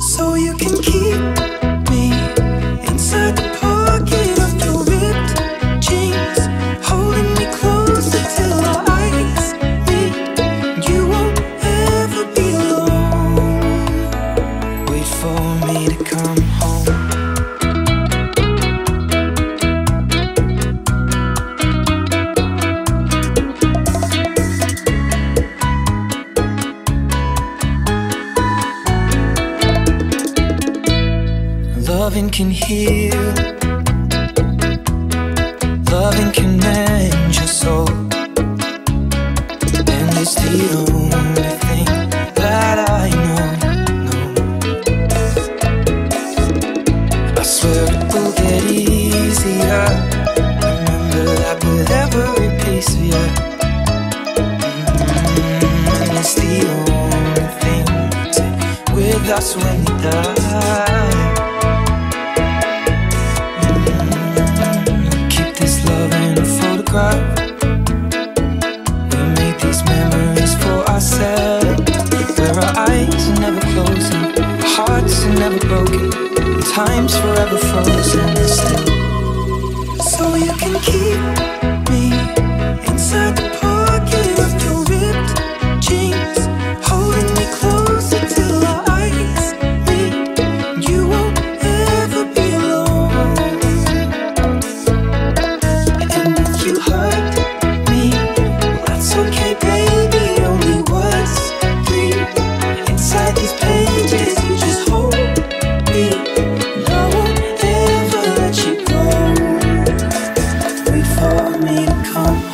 So you can keep me inside the pocket of your ripped jeans, holding me closer till our eyes meet. You won't ever be alone. Wait for me to come home. Loving can heal. Loving can mend your soul. And it's the only thing that I know. know. I swear it will get easier. Remember that with every piece of you. Mm, and it's the only thing with us when we die. We make these memories for ourselves. Where our eyes are never closing, our hearts are never broken, time's forever frozen still. So you can keep me inside the Wait for me to come